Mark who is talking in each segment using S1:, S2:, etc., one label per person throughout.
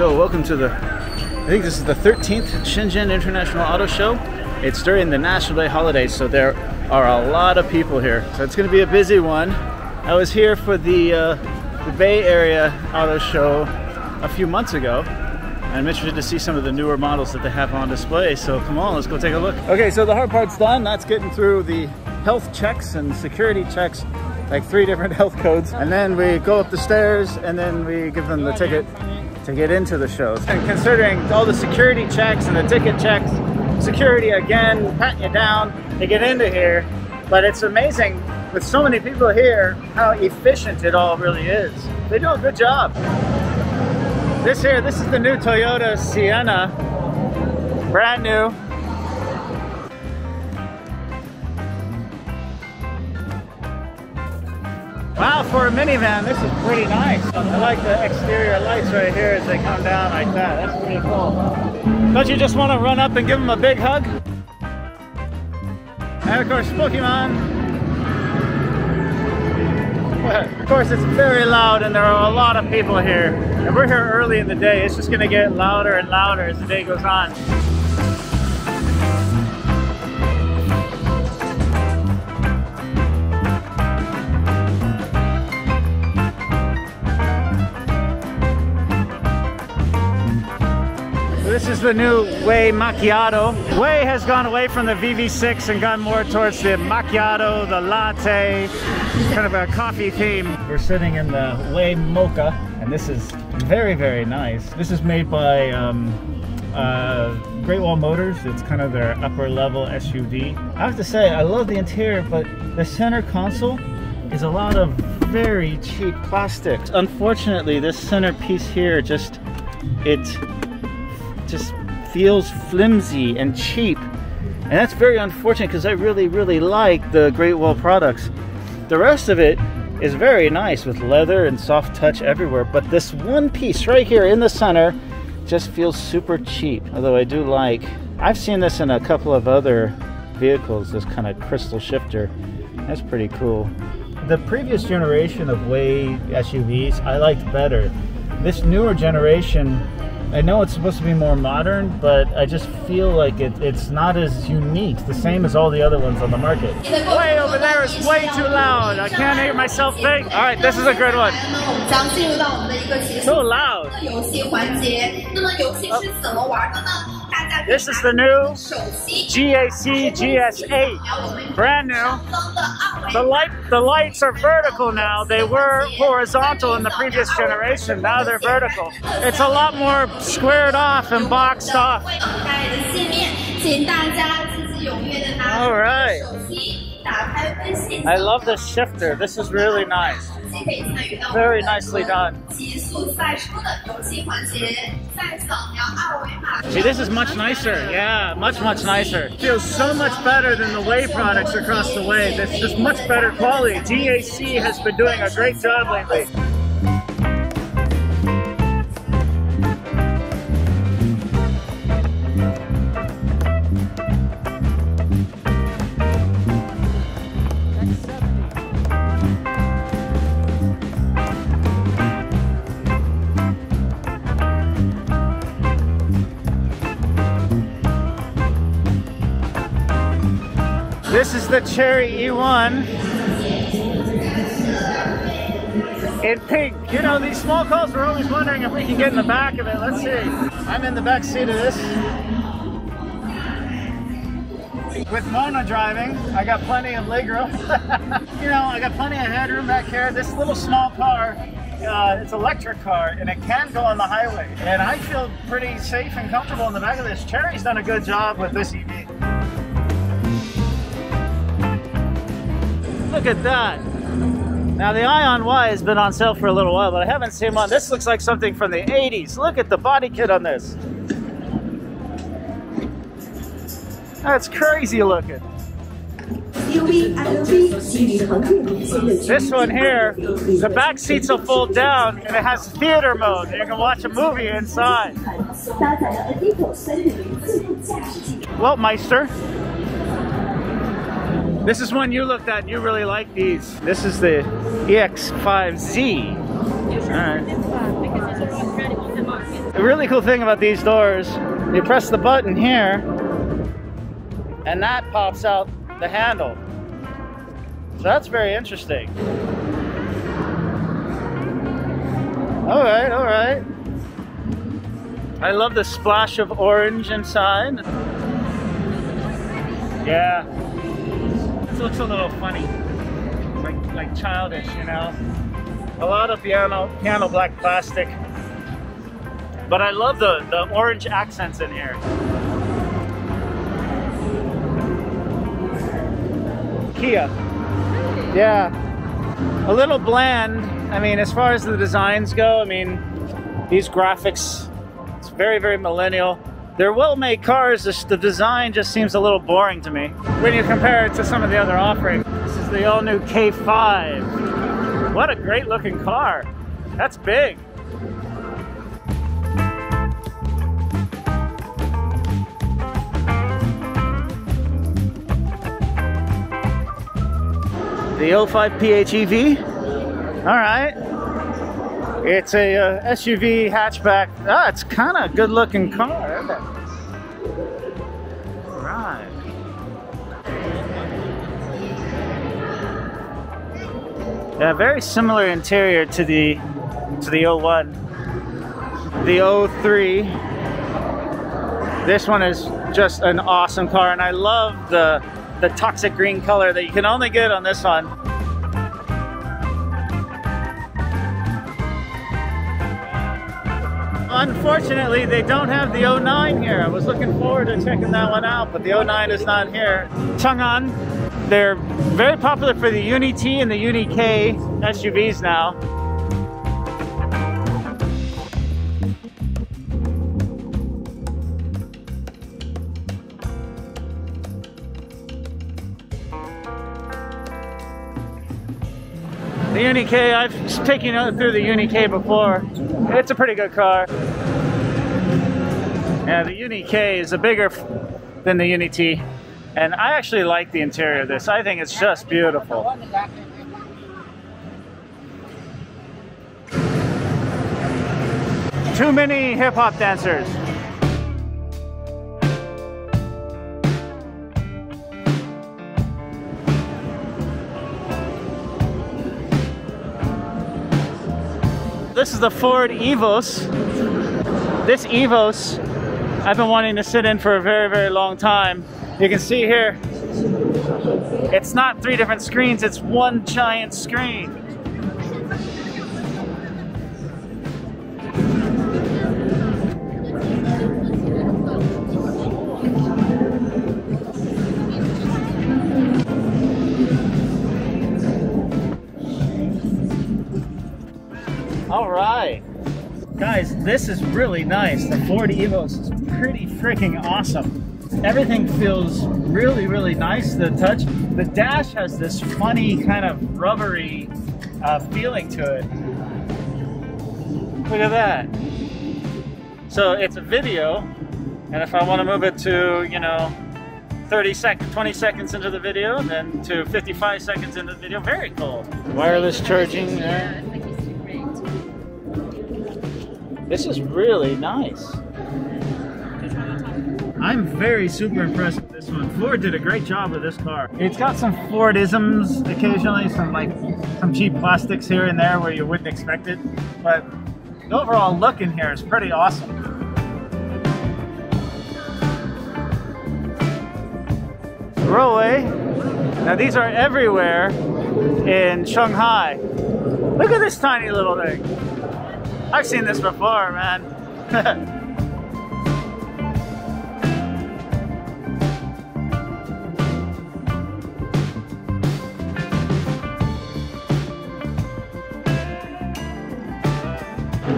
S1: So welcome to the, I think this is the 13th Shenzhen International Auto Show. It's during the National Day holiday, so there are a lot of people here. So it's gonna be a busy one. I was here for the, uh, the Bay Area Auto Show a few months ago. and I'm interested to see some of the newer models that they have on display. So come on, let's go take a look. Okay, so the hard part's done. That's getting through the health checks and security checks, like three different health codes. And then we go up the stairs and then we give them the ticket to get into the shows. And considering all the security checks and the ticket checks, security again, patting you down to get into here. But it's amazing with so many people here, how efficient it all really is. They do a good job. This here, this is the new Toyota Sienna, brand new. Wow, for a minivan, this is pretty nice. I like the exterior lights right here as they come down like that. That's pretty cool. Don't you just want to run up and give them a big hug? And of course, Pokemon. Of course, it's very loud and there are a lot of people here. And we're here early in the day. It's just going to get louder and louder as the day goes on. Is the new Wei Macchiato. Wei has gone away from the VV6 and gone more towards the macchiato, the latte, kind of a coffee theme. We're sitting in the Wei Mocha, and this is very, very nice. This is made by um, uh, Great Wall Motors. It's kind of their upper level SUV. I have to say, I love the interior, but the center console is a lot of very cheap plastics. Unfortunately, this center piece here just, it just feels flimsy and cheap. And that's very unfortunate because I really, really like the Great Wall products. The rest of it is very nice with leather and soft touch everywhere. But this one piece right here in the center just feels super cheap. Although I do like, I've seen this in a couple of other vehicles, this kind of crystal shifter. That's pretty cool. The previous generation of Wei SUVs I liked better. This newer generation I know it's supposed to be more modern, but I just feel like it, it's not as unique, the same as all the other ones on the market. Way over there is way too loud. I can't hear myself think. All right, this is a good one. So loud. This is the new GAC GS8, brand new. The light, the lights are vertical now. They were horizontal in the previous generation. Now they're vertical. It's a lot more squared off and boxed off. All right. I love the shifter. This is really nice. Very nicely done. See, this is much nicer. Yeah, much, much nicer. Feels so much better than the Wei products across the way. It's just much better quality. GAC has been doing a great job lately. The Cherry E1 in pink. You know, these small cars, we're always wondering if we can get in the back of it. Let's see. I'm in the back seat of this. With Mona driving, I got plenty of legroom. you know, I got plenty of headroom back here. This little small car, uh, it's electric car, and it can go on the highway. And I feel pretty safe and comfortable in the back of this. Cherry's done a good job with this EV. Look at that. Now the Aion Y has been on sale for a little while, but I haven't seen one. This looks like something from the 80s. Look at the body kit on this. That's crazy looking. This one here, the back seats will fold down and it has theater mode. You can watch a movie inside. Well, Meister, this is one you looked at and you really like these. This is the EX5Z.
S2: All right. The
S1: really cool thing about these doors, you press the button here, and that pops out the handle. So that's very interesting. All right, all right. I love the splash of orange inside. Yeah. Looks a little funny. Like like childish, you know. A lot of piano piano black plastic. But I love the, the orange accents in here. Kia. Yeah. A little bland. I mean, as far as the designs go, I mean, these graphics it's very, very millennial. They're well-made cars, the design just seems a little boring to me. When you compare it to some of the other offerings. This is the all-new K5. What a great looking car. That's big. The 05 PHEV. All right. It's a uh, SUV hatchback. Ah, it's kind of a good looking car, isn't it? Right. Yeah, very similar interior to the to the 01. The 03. This one is just an awesome car and I love the the toxic green color that you can only get on this one. Unfortunately, they don't have the 09 here. I was looking forward to checking that one out, but the 09 is not here. Chang'an, they're very popular for the Uni T and the Uni K SUVs now. The Uni K, I've taken you through the Uni K before. It's a pretty good car. Yeah, the Uni K is a bigger than the Uni T. And I actually like the interior of this. I think it's just beautiful. Too many hip-hop dancers. This is the Ford Evos. This Evos, I've been wanting to sit in for a very, very long time. You can see here, it's not three different screens, it's one giant screen. All right. Guys, this is really nice. The Ford Evos is pretty freaking awesome. Everything feels really, really nice. The touch, the dash has this funny kind of rubbery uh, feeling to it. Look at that. So it's a video, and if I want to move it to, you know, 30 seconds, 20 seconds into the video, then to 55 seconds into the video, very cool. Wireless charging there. This is really nice. I'm very super impressed with this one. Ford did a great job with this car. It's got some Fordisms occasionally, some like some cheap plastics here and there where you wouldn't expect it, but the overall look in here is pretty awesome. Roewe. Now these are everywhere in Shanghai. Look at this tiny little thing. I've seen this before, man.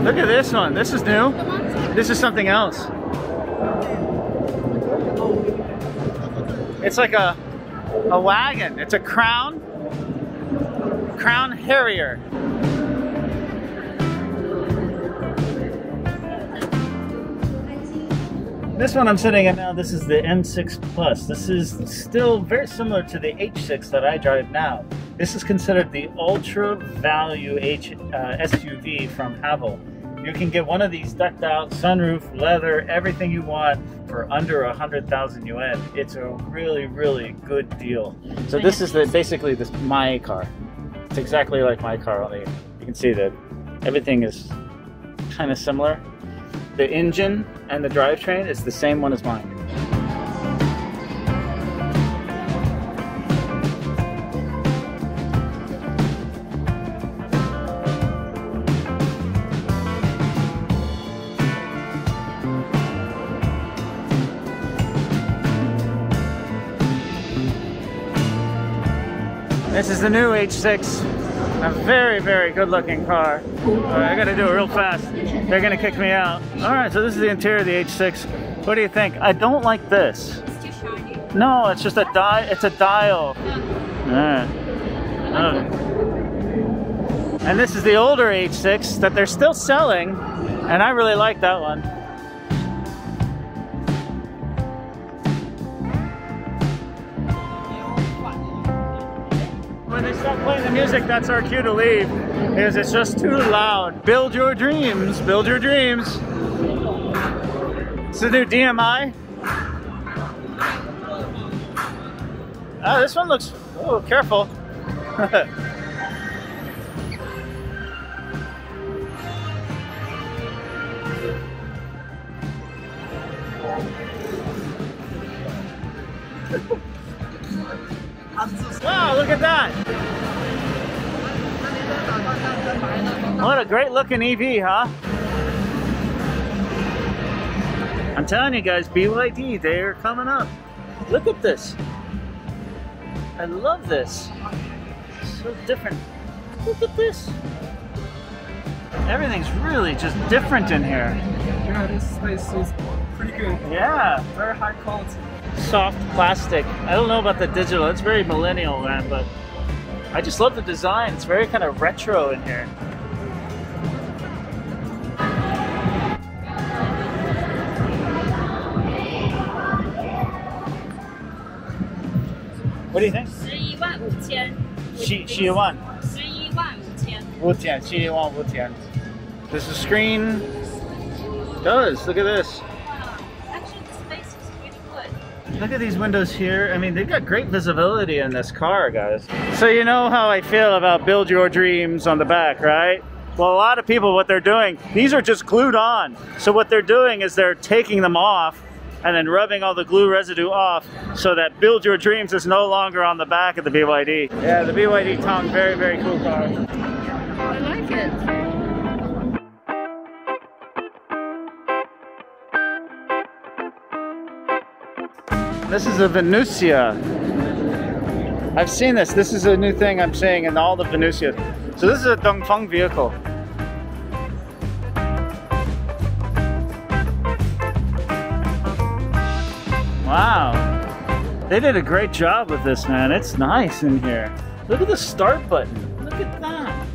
S1: Look at this one. This is new. This is something else. It's like a a wagon. It's a crown crown harrier. This one I'm sitting in now, this is the M6 Plus. This is still very similar to the H6 that I drive now. This is considered the ultra value H, uh, SUV from Haval. You can get one of these decked out, sunroof, leather, everything you want for under a hundred thousand yuan. It's a really, really good deal. So this is the basically this my car. It's exactly like my car, only you can see that everything is kind of similar. The engine and the drivetrain is the same one as mine. This is the new H6. A very, very good looking car. I gotta do it real fast. They're gonna kick me out. All right, so this is the interior of the H6. What do you think? I don't like this.
S2: It's too shiny.
S1: No, it's just a die. It's a dial. And this is the older H6 that they're still selling, and I really like that one. When they stop playing the music, that's our cue to leave, because it's just too loud. Build your dreams, build your dreams. It's the new DMI. Oh, ah, this one looks. Oh, careful. What a great looking EV, huh? I'm telling you guys, BYD, they are coming up. Look at this. I love this. So different. Look at this. Everything's really just different in here.
S3: Yeah, this space is pretty good.
S1: Yeah.
S3: Very high quality.
S1: Soft plastic. I don't know about the digital. It's very millennial, man, but I just love the design. It's very kind of retro in here. do you think?
S2: 十一万五千，
S1: 希希望
S2: 十一万五千。
S1: 五天，希望五天。Does the screen does? Look at this.
S2: Actually, the space is pretty good.
S1: Look at these windows here. I mean, they've got great visibility in this car, guys. So you know how I feel about build your dreams on the back, right? Well, a lot of people, what they're doing, these are just glued on. So what they're doing is they're taking them off and then rubbing all the glue residue off so that build your dreams is no longer on the back of the BYD. Yeah, the BYD Tang, very, very cool car.
S2: I like it.
S1: This is a Venucia. I've seen this. This is a new thing I'm seeing in all the Venucias. So this is a Dongfeng vehicle. Wow. They did a great job with this, man. It's nice in here. Look at the start button. Look at that.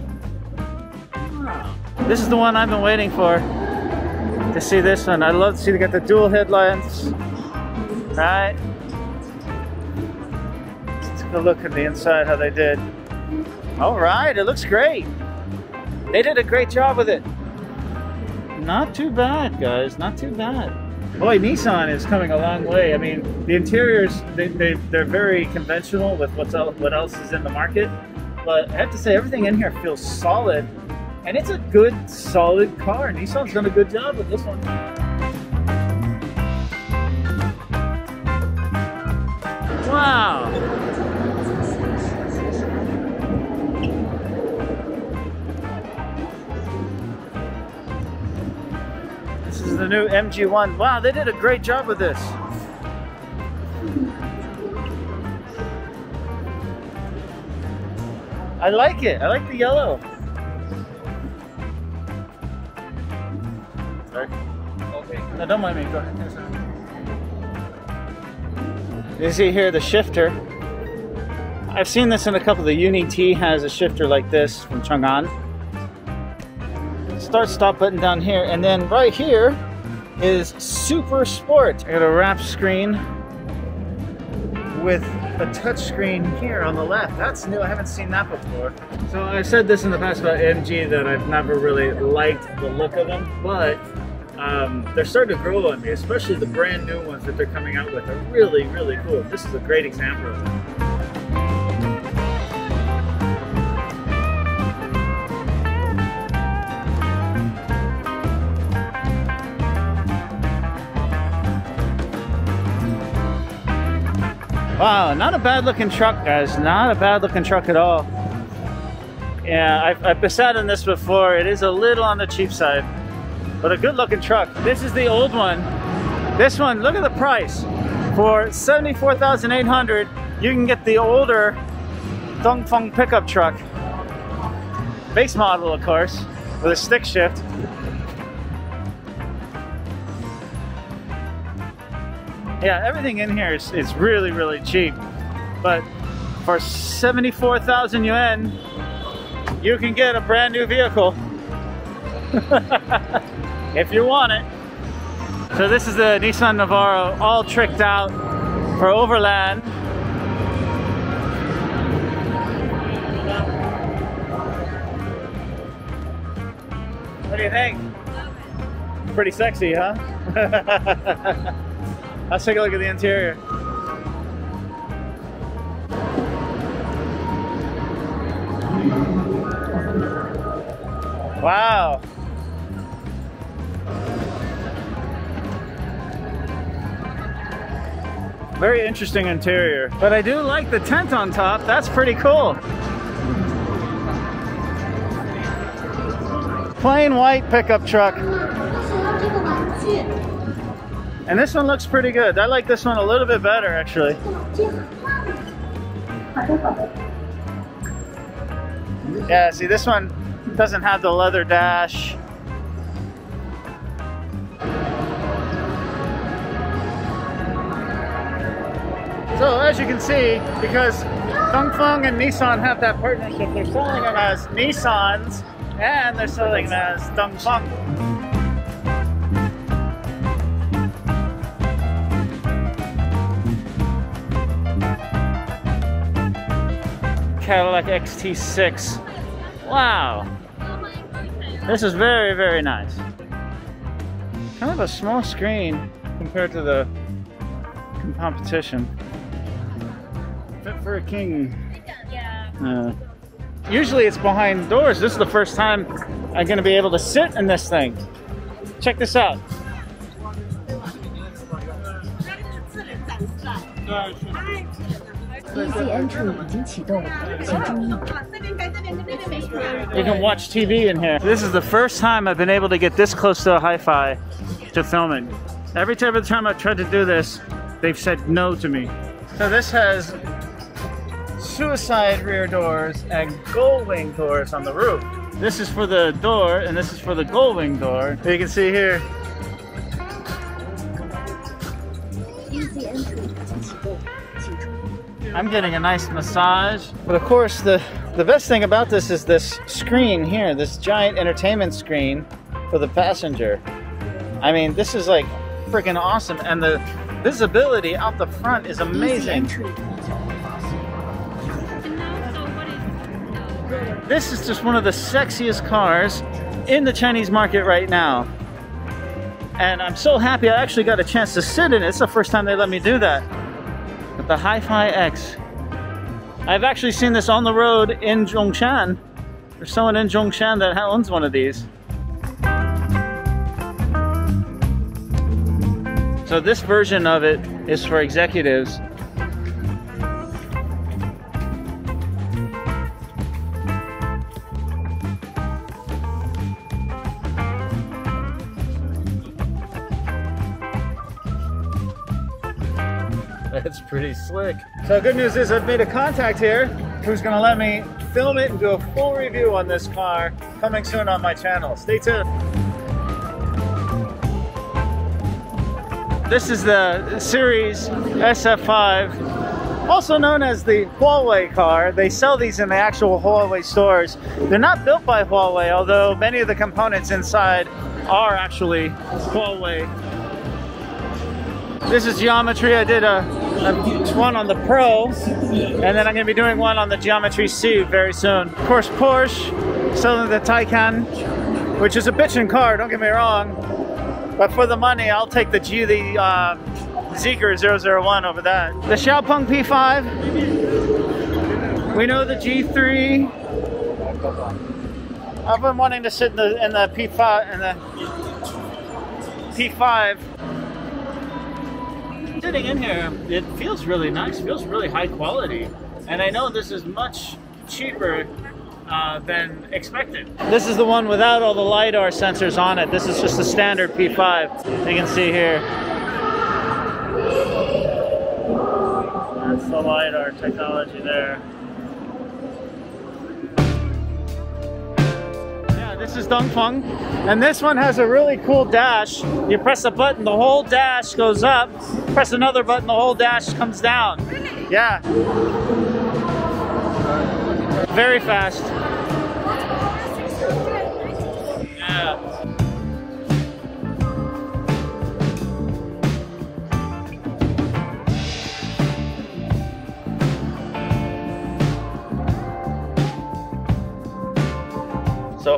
S1: Wow. This is the one I've been waiting for to see this one. I love to see they got the dual headlights. Right? Let's take a look at the inside how they did. All right, it looks great. They did a great job with it. Not too bad, guys. Not too bad. Boy, Nissan is coming a long way. I mean, the interiors, they, they, they're very conventional with what's what else is in the market. But I have to say, everything in here feels solid. And it's a good, solid car. Nissan's done a good job with this one. Wow. The new MG1. Wow, they did a great job with this. I like it. I like the yellow. Sorry.
S3: Okay.
S1: No, don't mind me. Go ahead. You see here the shifter. I've seen this in a couple. The Uni T has a shifter like this from Chang'an. Start stop button down here, and then right here is Super Sport. I got a wrap screen. with a touchscreen here on the left. That's new. I haven't seen that before. So I've said this in the past about MG that I've never really liked the look of them, but um, they're starting to grow on me, especially the brand new ones that they're coming out with are really, really cool. This is a great example of that. Wow, not a bad looking truck, guys. Not a bad looking truck at all. Yeah, I've, I've in this before. It is a little on the cheap side, but a good looking truck. This is the old one. This one, look at the price. For 74800 you can get the older Dongfeng pickup truck. Base model, of course, with a stick shift. Yeah, everything in here is, is really, really cheap. But for 74,000 yuan, you can get a brand new vehicle. if you want it. So this is the Nissan Navara, all tricked out for overland. What do you think? Pretty sexy, huh? Let's take a look at the interior. Wow. Very interesting interior. But I do like the tent on top. That's pretty cool. Plain white pickup truck. And this one looks pretty good. I like this one a little bit better actually. Yeah, see this one doesn't have the leather dash. So as you can see, because Dongfeng and Nissan have that partnership, they're selling them as Nissans and they're selling them as Dongfeng. Cadillac XT6. Wow. This is very, very nice. Kind of a small screen compared to the competition. Fit for a king.
S2: Yeah.
S1: Uh, usually it's behind doors. This is the first time I'm going to be able to sit in this thing. Check this out. You can watch TV in here. This is the first time I've been able to get this close to a HiPhi to film it. Every time I've tried to do this, they've said no to me. So this has suicide rear doors and gold wing doors on the roof. This is for the door and this is for the gold wing door. You can see here, I'm getting a nice massage. But of course, the, the best thing about this is this screen here, this giant entertainment screen for the passenger. I mean, this is like freaking awesome. And the visibility out the front is amazing. This is just one of the sexiest cars in the Chinese market right now. And I'm so happy I actually got a chance to sit in it. It's the first time they let me do that. The HiPhi X. I've actually seen this on the road in Zhongshan. There's someone in Zhongshan that owns one of these. So this version of it is for executives. Slick. So good news is I've made a contact here who's gonna let me film it and do a full review on this car coming soon on my channel. Stay tuned. This is the Seres SF5, also known as the Huawei car. They sell these in the actual Huawei stores. They're not built by Huawei, although many of the components inside are actually Huawei. This is geometry. I did a uh, one on the Pro, and then I'm going to be doing one on the Geometry C very soon. Of course, Porsche, selling the Taycan, which is a bitchin' car, don't get me wrong. But for the money, I'll take the G, the uh, Zeekr 001 over that. The Xiaopeng P5. We know the G3. I've been wanting to sit in the in the P5 in the P5. Sitting in here, it feels really nice. Feels really high quality, and I know this is much cheaper uh, than expected. This is the one without all the LiDAR sensors on it. This is just a standard P5. You can see here. That's the LiDAR technology there. This is Dongfeng. And this one has a really cool dash. You press a button, the whole dash goes up. Press another button, the whole dash comes down. Yeah. Very fast.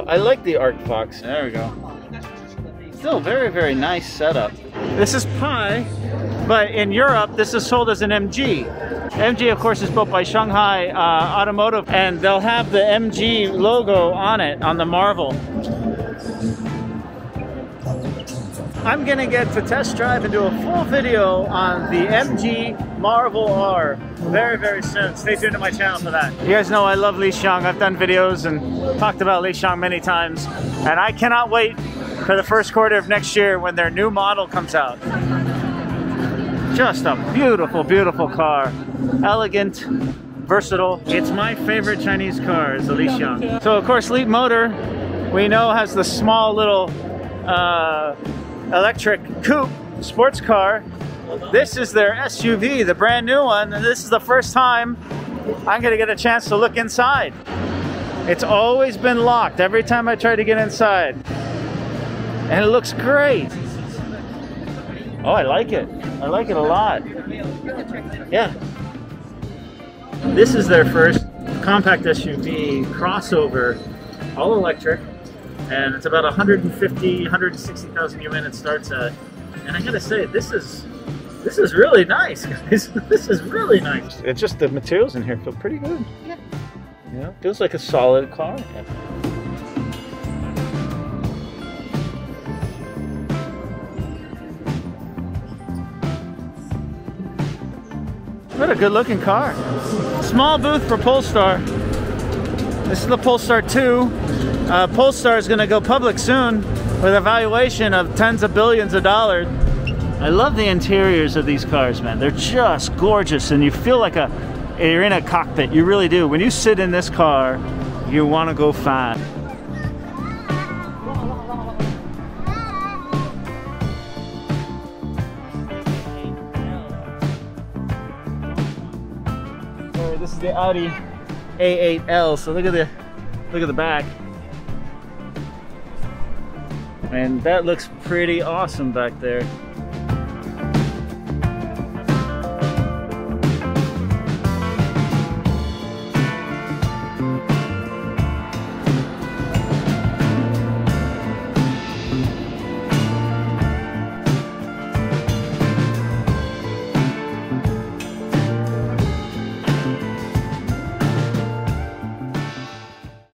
S1: I like the Arc Fox. There we go. Still very, very nice setup. This is Pi, but in Europe, this is sold as an MG. MG, of course, is built by Shanghai uh, Automotive, and they'll have the MG logo on it, on the Marvel. I'm gonna get to test drive and do a full video on the MG Marvel R very, very soon. Stay tuned to my channel for that. You guys know I love Li Xiang. I've done videos and talked about Li Xiang many times, and I cannot wait for the first quarter of next year when their new model comes out. Just a beautiful, beautiful car. Elegant, versatile. It's my favorite Chinese car, is the Li Xiang. So of course, Leapmotor, we know has the small little uh, electric coupe sports car. This is their SUV, the brand new one, and this is the first time I'm gonna get a chance to look inside. It's always been locked every time I try to get inside. And it looks great. Oh, I like it. I like it a lot. Yeah. This is their first compact SUV crossover, all electric, and it's about 150, 160,000 yuan it starts at. And I gotta say, this is this is really nice, guys. This is really nice. It's just the materials in here feel pretty good.
S2: Yeah.
S1: Yeah, feels like a solid car. What a good looking car. Small booth for Polestar. This is the Polestar 2. Uh, Polestar is going to go public soon with a valuation of tens of billions of dollars. I love the interiors of these cars, man. They're just gorgeous and you feel like a you're in a cockpit. You really do. When you sit in this car, you want to go fast. This is the Audi A8L. So look at the look at the back. And that looks pretty awesome back there.